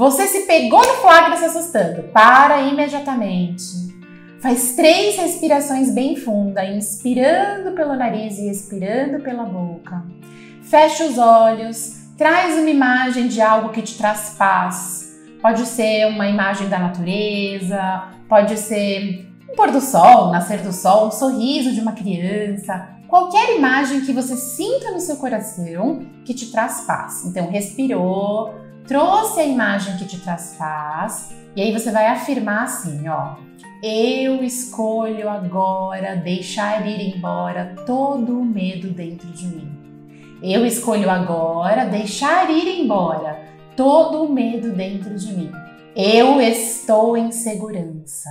Você se pegou no flagra se assustando. Para imediatamente. Faz três respirações bem fundas, inspirando pelo nariz e expirando pela boca. Fecha os olhos, traz uma imagem de algo que te traz paz. Pode ser uma imagem da natureza, pode ser um pôr do sol, nascer do sol, um sorriso de uma criança, qualquer imagem que você sinta no seu coração que te traz paz. Então, respirou, trouxe a imagem que te traz paz, e aí você vai afirmar assim, ó: eu escolho agora deixar ir embora todo o medo dentro de mim. Eu escolho agora deixar ir embora todo o medo dentro de mim. Eu estou em segurança.